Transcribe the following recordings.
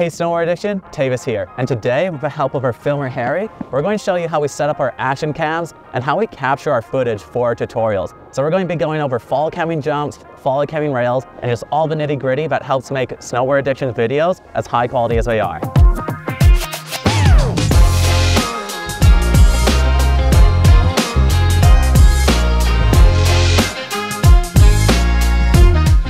Hey Snowboard Addiction, Taevis here. And today, with the help of our filmer Harry, we're going to show you how we set up our action cams and how we capture our footage for our tutorials. So we're going to be going over follow camming jumps, follow camming rails, and just all the nitty gritty that helps make Snowboard Addiction videos as high quality as they are.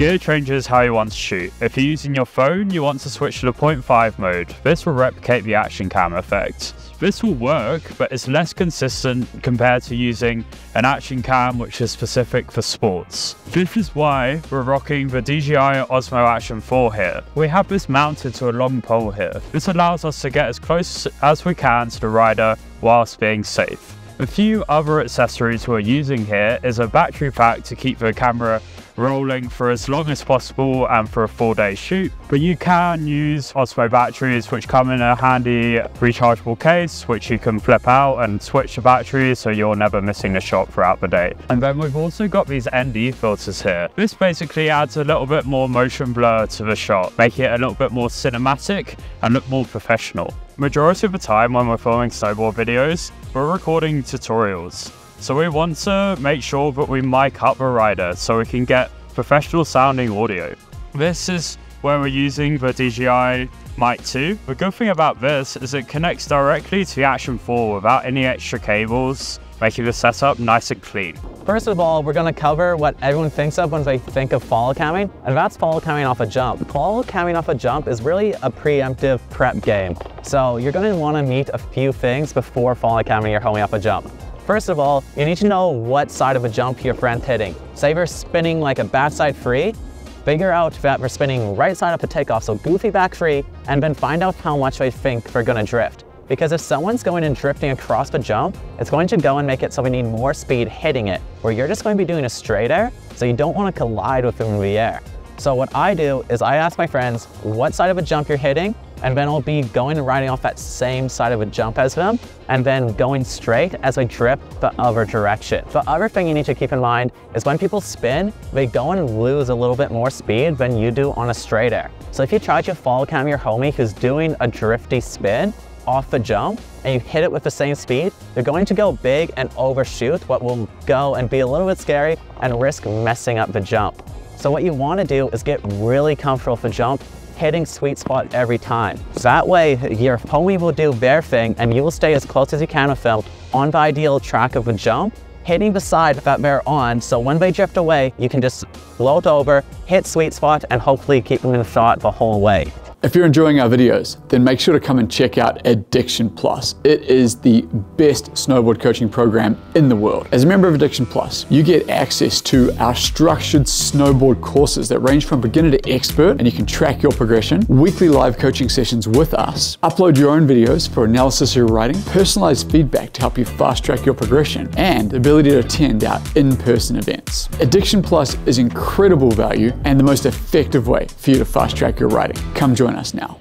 Gear changes how you want to shoot. If you're using your phone, you want to switch to the 0.5 mode. This will replicate the action cam effect. This will work, but it's less consistent compared to using an action cam which is specific for sports. This is why we're rocking the DJI Osmo Action 4 here. We have this mounted to a long pole here. This allows us to get as close as we can to the rider whilst being safe. A few other accessories we're using here is a battery pack to keep the camera rolling for as long as possible and for a full day shoot. But you can use Osmo batteries which come in a handy rechargeable case which you can flip out and switch the batteries so you're never missing a shot throughout the day. And then we've also got these ND filters here. This basically adds a little bit more motion blur to the shot, making it a little bit more cinematic and look more professional. Majority of the time when we're filming snowboard videos, we're recording tutorials. So we want to make sure that we mic up the rider so we can get professional sounding audio. This is where we're using the DJI Mic 2. The good thing about this is it connects directly to the Action 4 without any extra cables, making the setup nice and clean. First of all, we're gonna cover what everyone thinks of when they think of follow camming, and that's follow camming off a jump. Follow camming off a jump is really a preemptive prep game. So you're gonna wanna meet a few things before follow camming your homie off a jump. First of all, you need to know what side of a jump your friend's hitting. Say you're spinning like a backside three, figure out that we're spinning right side up a takeoff, so goofy back three, and then find out how much they think they're gonna drift. Because if someone's going and drifting across the jump, it's going to go and make it so we need more speed hitting it, where you're just going to be doing a straight air, so you don't want to collide with them in the air. So what I do is I ask my friends what side of a jump you're hitting, and then I'll be going and riding off that same side of a jump as them, and then going straight as I drift the other direction. The other thing you need to keep in mind is when people spin, they go and lose a little bit more speed than you do on a straight air. So if you try to follow cam your homie who's doing a drifty spin off the jump, and you hit it with the same speed, they're going to go big and overshoot what will go and be a little bit scary and risk messing up the jump. So what you want to do is get really comfortable the jump hitting sweet spot every time. That way, your pony will do their thing and you will stay as close as you can with them on the ideal track of a jump, hitting the side that they're on, so when they drift away, you can just float over, hit sweet spot, and hopefully keep them in the shot the whole way. If you're enjoying our videos, then make sure to come and check out Addiction Plus. It is the best snowboard coaching program in the world. As a member of Addiction Plus, you get access to our structured snowboard courses that range from beginner to expert, and you can track your progression, weekly live coaching sessions with us, upload your own videos for analysis of your writing, personalized feedback to help you fast track your progression, and the ability to attend our in-person events. Addiction Plus is incredible value and the most effective way for you to fast track your writing. Come join join us now.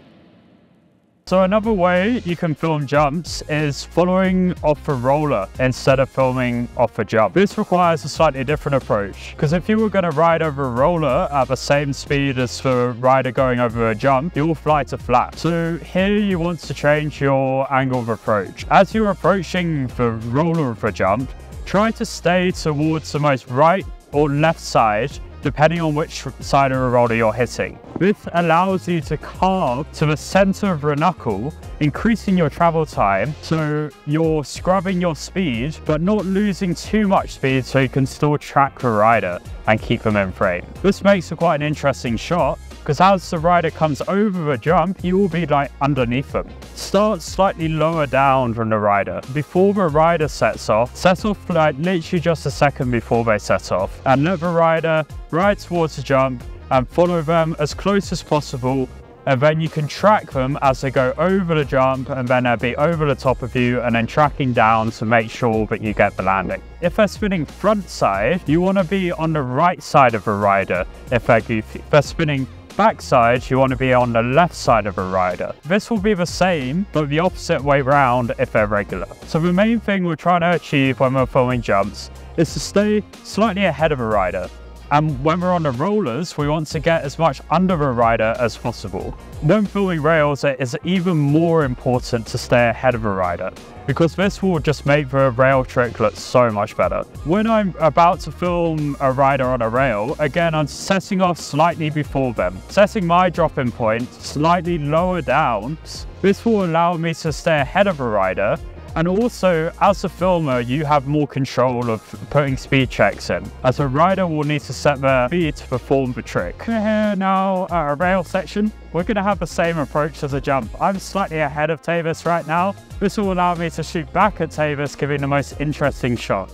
So another way you can film jumps is following off a roller instead of filming off a jump. This requires a slightly different approach because if you were going to ride over a roller at the same speed as the rider going over a jump, you will fly to flat. So here you want to change your angle of approach. As you're approaching the roller of a jump, try to stay towards the most right or left side depending on which side of a roller you're hitting. This allows you to carve to the center of the knuckle, increasing your travel time, so you're scrubbing your speed, but not losing too much speed so you can still track the rider and keep them in frame. This makes it quite an interesting shot, because as the rider comes over the jump, you will be like underneath them. Start slightly lower down from the rider. Before the rider sets off, set off like literally just a second before they set off, and let the rider ride towards the jump and follow them as close as possible and then you can track them as they go over the jump and then they'll be over the top of you and then tracking down to make sure that you get the landing. If they're spinning front side, you want to be on the right side of the rider if they're goofy. If they're spinning backside, you want to be on the left side of a rider. This will be the same, but the opposite way round if they're regular. So the main thing we're trying to achieve when we're filming jumps is to stay slightly ahead of a rider. And when we're on the rollers, we want to get as much under the rider as possible. When filming rails, it is even more important to stay ahead of a rider because this will just make the rail trick look so much better. When I'm about to film a rider on a rail, again, I'm setting off slightly before them, setting my drop-in point slightly lower down. This will allow me to stay ahead of a rider and also, as a filmer, you have more control of putting speed checks in. As a rider will need to set their speed to perform the trick. Here now at a rail section, we're going to have the same approach as a jump. I'm slightly ahead of Taevis right now. This will allow me to shoot back at Taevis, giving the most interesting shot.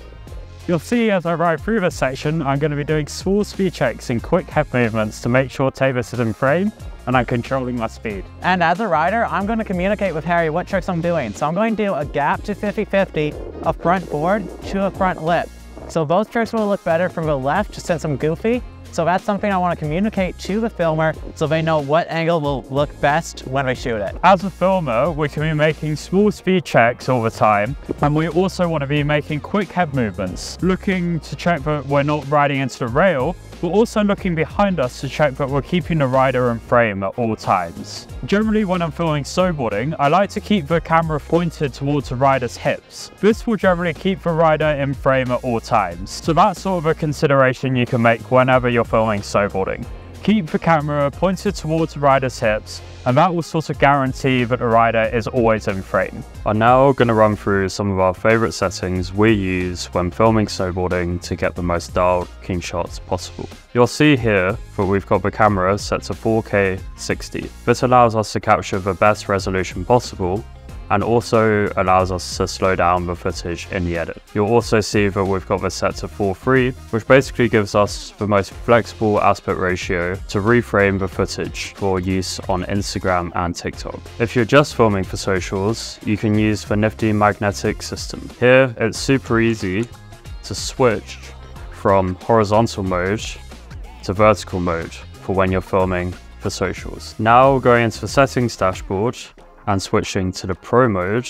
You'll see as I ride through this section, I'm going to be doing small speed checks and quick head movements to make sure Taevis is in frame and I'm controlling my speed. And as a rider, I'm going to communicate with Harry what tricks I'm doing. So I'm going to do a gap to 50-50, a front board to a front lip. So both tricks will look better from the left since I'm goofy, so that's something I want to communicate to the filmer so they know what angle will look best when we shoot it. As a filmer, we can be making small speed checks all the time, and we also want to be making quick head movements, looking to check that we're not riding into the rail, we're also looking behind us to check that we're keeping the rider in frame at all times. Generally when I'm filming snowboarding, I like to keep the camera pointed towards the rider's hips. This will generally keep the rider in frame at all times. So that's sort of a consideration you can make whenever you're filming snowboarding. Keep the camera pointed towards the rider's hips and that will sort of guarantee that the rider is always in frame. I'm now going to run through some of our favourite settings we use when filming snowboarding to get the most dialed king shots possible. You'll see here that we've got the camera set to 4K 60. This allows us to capture the best resolution possible and also allows us to slow down the footage in the edit. You'll also see that we've got this set to 4.3, which basically gives us the most flexible aspect ratio to reframe the footage for use on Instagram and TikTok. If you're just filming for socials, you can use the nifty magnetic system. Here, it's super easy to switch from horizontal mode to vertical mode for when you're filming for socials. Now going into the settings dashboard, and switching to the Pro mode,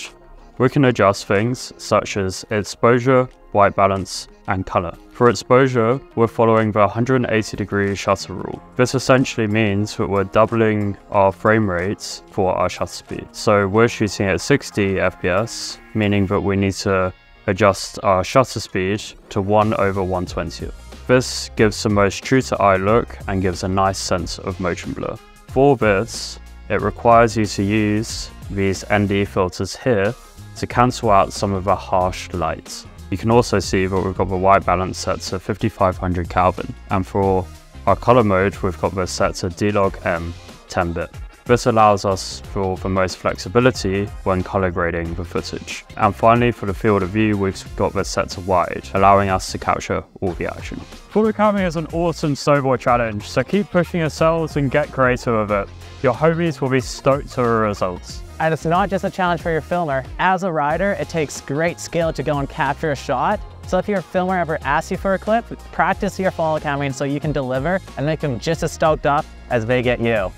we can adjust things such as exposure, white balance, and color. For exposure, we're following the 180 degree shutter rule. This essentially means that we're doubling our frame rates for our shutter speed. So we're shooting at 60 FPS, meaning that we need to adjust our shutter speed to 1 over 120. This gives the most true to eye look and gives a nice sense of motion blur. For this, it requires you to use these ND filters here to cancel out some of the harsh lights. You can also see that we've got the white balance set to 5500 Kelvin, and for our color mode, we've got this set to D-Log M 10-bit. This allows us for the most flexibility when color grading the footage. And finally, for the field of view, we've got this set to wide, allowing us to capture all the action. Follow camming is an awesome snowboard challenge, so keep pushing yourselves and get creative with it. Your homies will be stoked to the results. And it's not just a challenge for your filmer. As a rider, it takes great skill to go and capture a shot. So if your filmer ever asks you for a clip, practice your follow camming so you can deliver and make them just as stoked up as they get you.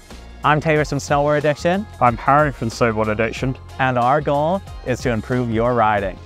I'm Taevis from Snowboard Addiction. I'm Harry from Snowboard Addiction. And our goal is to improve your riding.